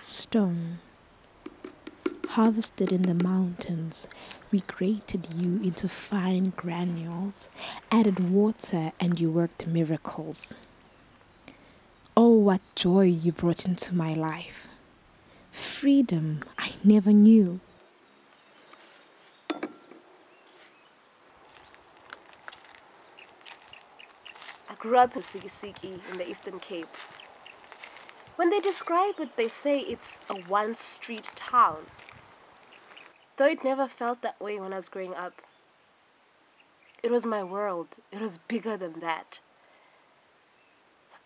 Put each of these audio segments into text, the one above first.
Stone. Harvested in the mountains, we grated you into fine granules, added water, and you worked miracles. Oh, what joy you brought into my life! Freedom I never knew. I grew up in Sikisiki in the Eastern Cape. When they describe it, they say it's a one street town. Though it never felt that way when I was growing up. It was my world, it was bigger than that.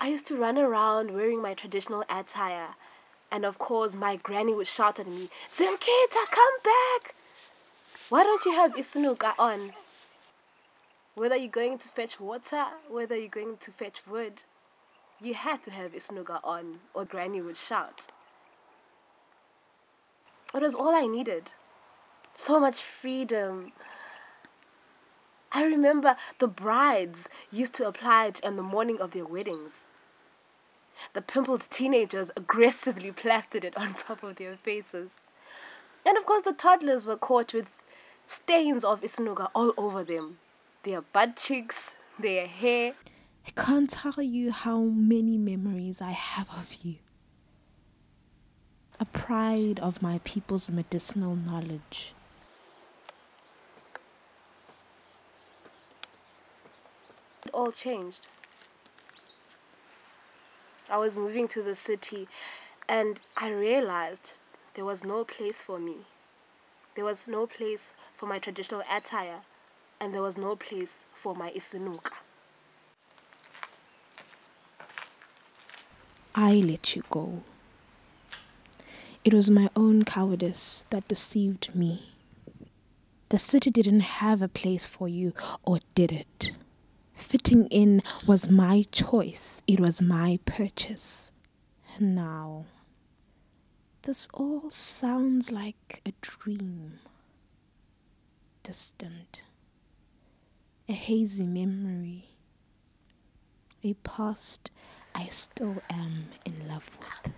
I used to run around wearing my traditional attire, and of course, my granny would shout at me, Zimkita, come back! Why don't you have Isinuka on? Whether you're going to fetch water, whether you're going to fetch wood, you had to have Isinuka on, or Granny would shout. It was all I needed. So much freedom. I remember the brides used to apply it on the morning of their weddings. The pimpled teenagers aggressively plastered it on top of their faces. And of course, the toddlers were caught with stains of Isinuka all over them their butt cheeks, their hair. I can't tell you how many memories I have of you. A pride of my people's medicinal knowledge. It all changed. I was moving to the city and I realized there was no place for me. There was no place for my traditional attire and there was no place for my isinuka. I let you go. It was my own cowardice that deceived me. The city didn't have a place for you, or did it? Fitting in was my choice, it was my purchase. And now, this all sounds like a dream. Distant, a hazy memory, a past I still am in love with.